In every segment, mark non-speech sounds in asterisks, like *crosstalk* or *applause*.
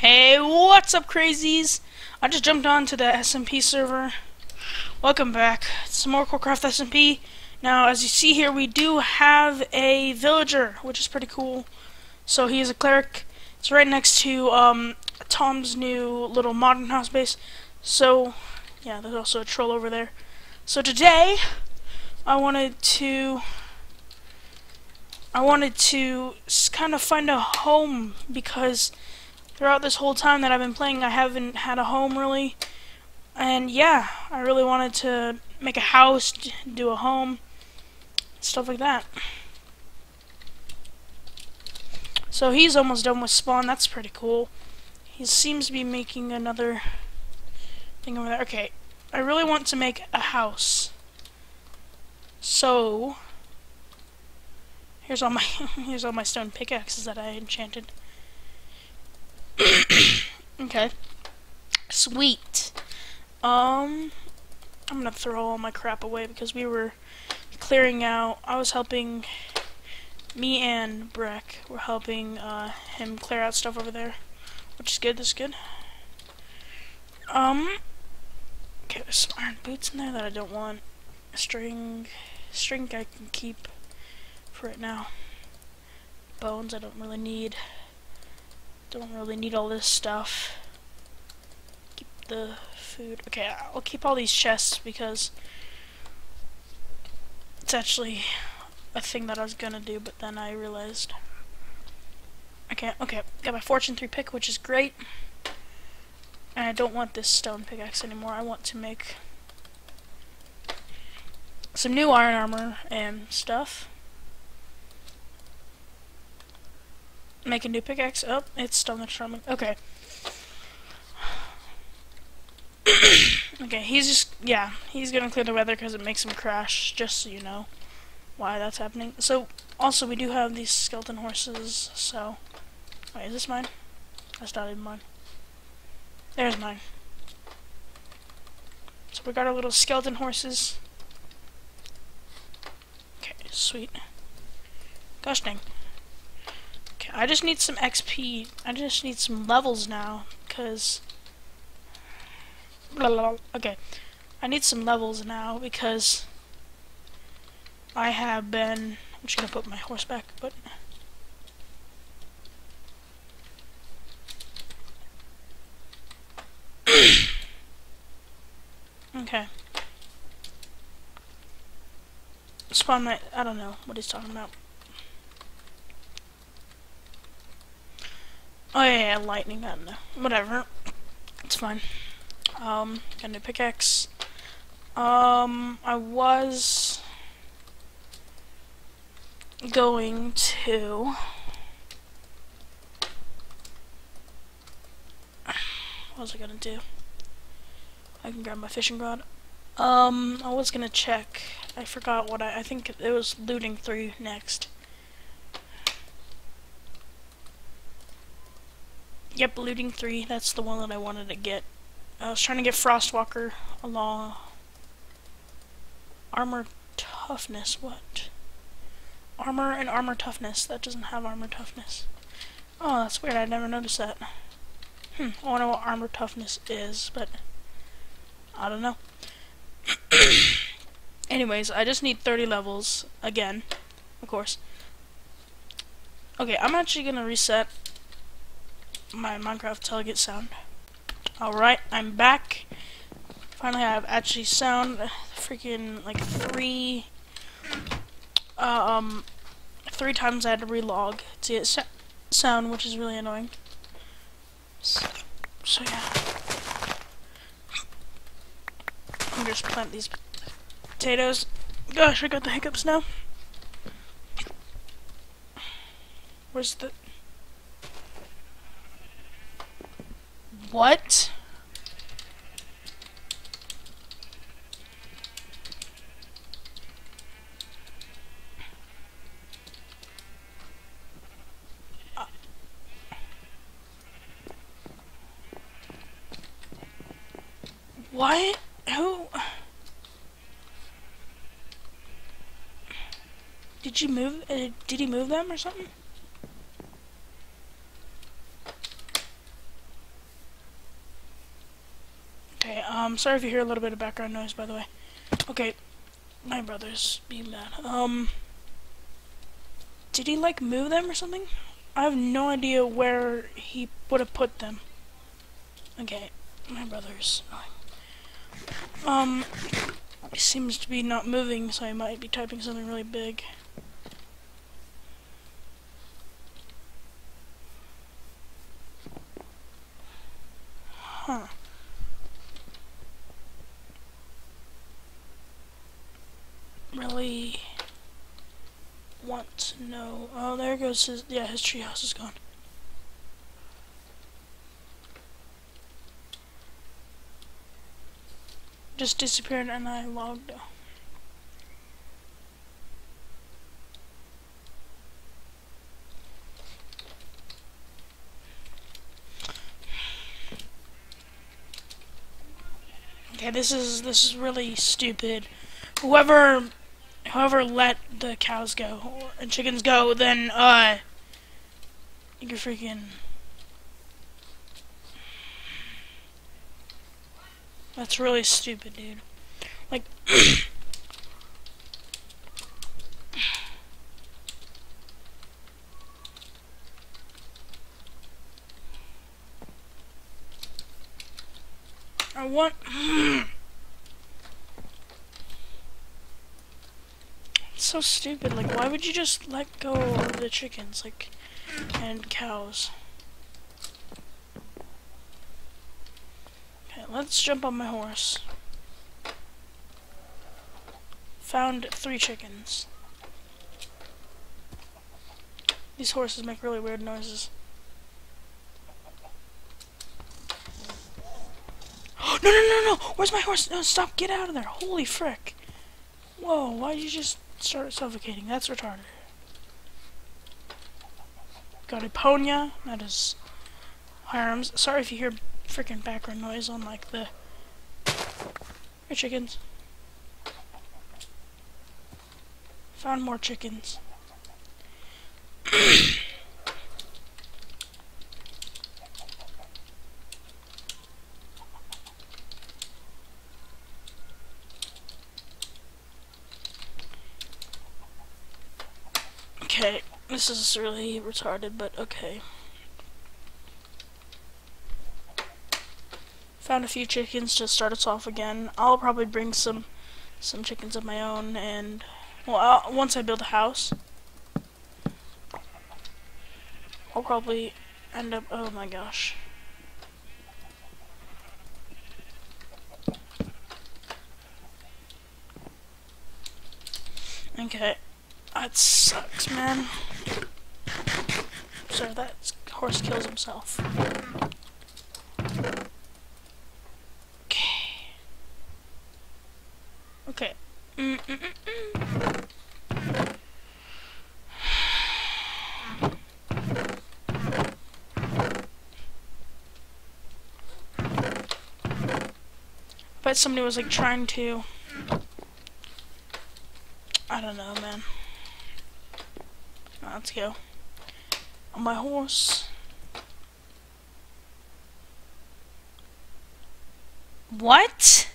Hey, what's up, crazies? I just jumped onto the SMP server. Welcome back. It's some more Corecraft SMP. Now, as you see here, we do have a villager, which is pretty cool. So he is a cleric. It's right next to um, Tom's new little modern house base. So, yeah, there's also a troll over there. So today, I wanted to I wanted to kind of find a home because throughout this whole time that I've been playing I haven't had a home really. And yeah I really wanted to make a house do a home stuff like that. So he's almost done with spawn. That's pretty cool. He seems to be making another thing over there. Okay I really want to make a house. So Here's all my *laughs* here's all my stone pickaxes that I enchanted. Okay. Sweet. Um I'm gonna throw all my crap away because we were clearing out I was helping me and Breck were helping uh, him clear out stuff over there. Which is good, that's good. Um Okay, there's some iron boots in there that I don't want. String string I can keep for it now. Bones I don't really need. Don't really need all this stuff. Keep the food. Okay, I'll keep all these chests because it's actually a thing that I was gonna do, but then I realized. Okay, okay, got my fortune 3 pick, which is great. And I don't want this stone pickaxe anymore. I want to make some new iron armor and stuff. Make a new pickaxe. Oh, it's still not charming. Okay. *coughs* okay, he's just, yeah, he's gonna clear the weather because it makes him crash, just so you know why that's happening. So, also, we do have these skeleton horses, so, wait, is this mine? That's not even mine. There's mine. So we got our little skeleton horses. Okay, sweet. Gosh dang. I just need some XP. I just need some levels now, because... Okay. I need some levels now, because... I have been... I'm just gonna put my horse back, but... *coughs* okay. Spawn my... I don't know what he's talking about. Oh yeah, yeah lightning, know. Whatever. It's fine. Um, got a new pickaxe. Um, I was going to what was I gonna do? I can grab my fishing rod. Um, I was gonna check. I forgot what I I think it was looting three next. Yep, looting 3. That's the one that I wanted to get. I was trying to get Frostwalker along. Armor toughness, what? Armor and armor toughness. That doesn't have armor toughness. Oh, that's weird. I never noticed that. Hmm, I wonder what armor toughness is, but I don't know. *coughs* Anyways, I just need 30 levels again, of course. Okay, I'm actually gonna reset my Minecraft target sound. Alright, I'm back. Finally, I have actually sound. Freaking, like, three, uh, um, three times I had to relog to get sound, which is really annoying. So, so yeah. I'm just plant these potatoes. Gosh, I got the hiccups now. Where's the... What? what? Who? Did you move? Uh, did he move them or something? Um, sorry if you hear a little bit of background noise, by the way. Okay, my brother's being bad. Um, did he like move them or something? I have no idea where he would have put them. Okay, my brother's. Um, he seems to be not moving, so I might be typing something really big. Huh. Really want to know. Oh, there goes his. Yeah, his treehouse is gone. Just disappeared and I logged. Okay, this is this is really stupid. Whoever whoever let the cows go and chickens go, then uh you're freaking That's really stupid, dude. Like *coughs* I want. it's so stupid. Like, why would you just let go of the chickens, like, and cows? Okay, let's jump on my horse. Found three chickens. These horses make really weird noises. *gasps* No, no, no, no! Where's my horse? No, stop! Get out of there! Holy frick! Whoa, why did you just start suffocating? That's retarded. Got a Ponya. That is firearms. Sorry if you hear freaking background noise on like the Here, chickens. Found more chickens. Okay, this is really retarded, but okay. Found a few chickens to start us off again. I'll probably bring some some chickens of my own, and well, I'll, once I build a house, I'll probably end up. Oh my gosh. Okay. That sucks, man. So that horse kills himself. Okay. Okay. Mm -mm -mm bet somebody was like trying to I don't know man Let's go. On my horse. What?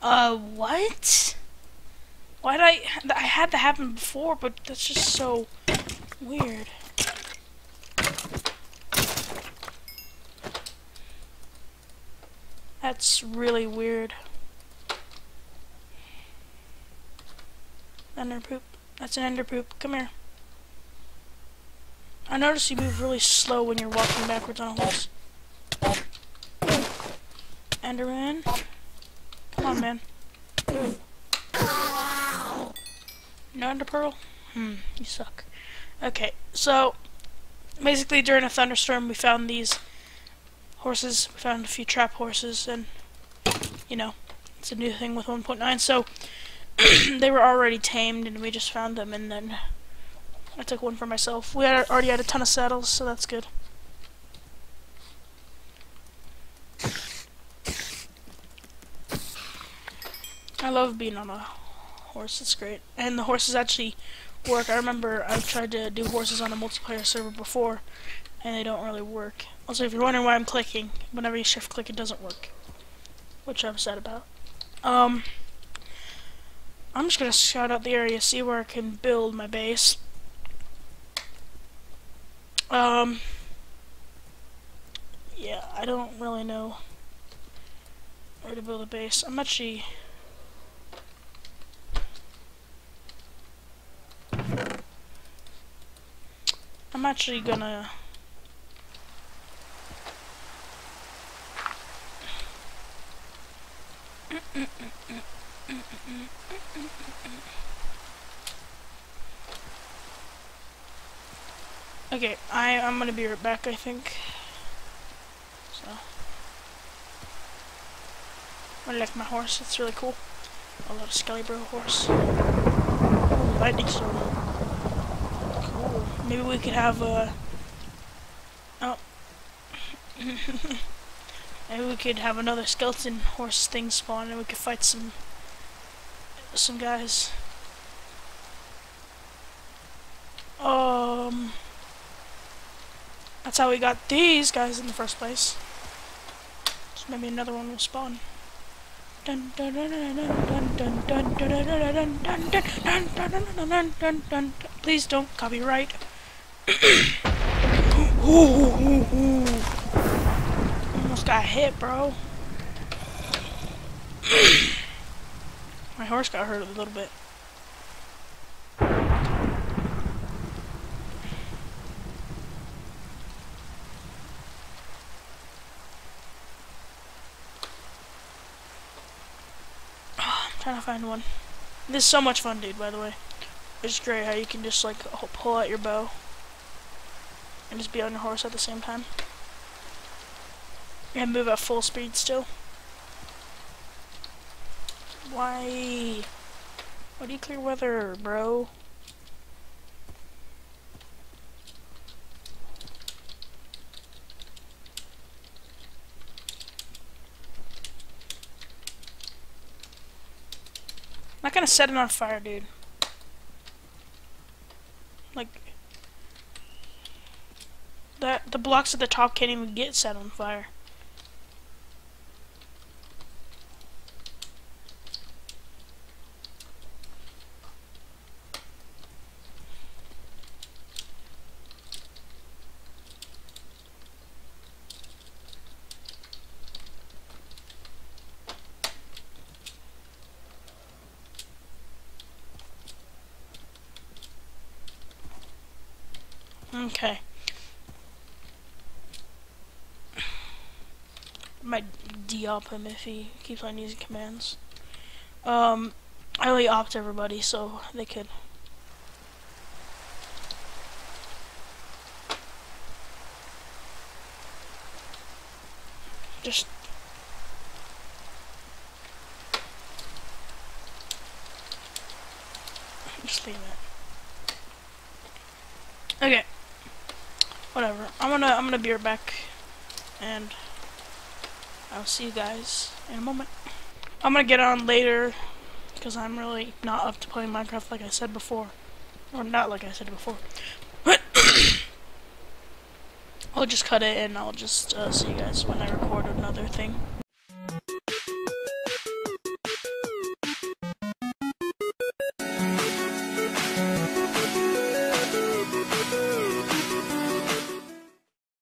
Uh, what? Why did I... I had that happen before, but that's just so weird. That's really weird. Ender poop. That's an ender poop. Come here. I notice you move really slow when you're walking backwards on a horse. Enderman. Come on, man. No Ender Pearl? Hmm, you suck. Okay, so basically during a thunderstorm we found these horses, we found a few trap horses, and you know, it's a new thing with 1.9, so *clears throat* they were already tamed and we just found them and then I took one for myself. We had, already had a ton of saddles, so that's good. I love being on a horse. That's great, and the horses actually work. I remember I've tried to do horses on a multiplayer server before, and they don't really work. Also, if you're wondering why I'm clicking, whenever you shift click, it doesn't work, which I'm sad about. Um, I'm just gonna scout out the area, see where I can build my base. Um, yeah, I don't really know where to build a base. I'm actually I'm actually gonna Okay, I I'm gonna be right back. I think. So, I like my horse. It's really cool. A of Skelly Bro horse. lightning storm. Maybe we could have a. Oh. Maybe we could have another skeleton horse thing spawn, and we could fight some some guys. Um. That's how we got these guys in the first place. So maybe another one will spawn. Dun dun dun dun dun dun dun dun dun dun dun dun dun dun dun dun Please don't copyright. Almost got hit, bro. My horse got hurt a little bit. Ah, trying to find one. This is so much fun, dude, by the way. It's great how you can just, like, pull out your bow and just be on your horse at the same time. And move at full speed still. Why? What do you clear weather, bro? I'm not gonna set it on fire, dude. Like that the blocks at the top can't even get set on fire. Okay. Might de-op him if he keeps on using commands. Um, I only opped everybody so they could. Just just leave it. Okay whatever. I'm gonna I'm gonna be right back, and I'll see you guys in a moment. I'm gonna get on later because I'm really not up to playing Minecraft like I said before, or not like I said before. *coughs* I'll just cut it and I'll just uh, see you guys when I record another thing.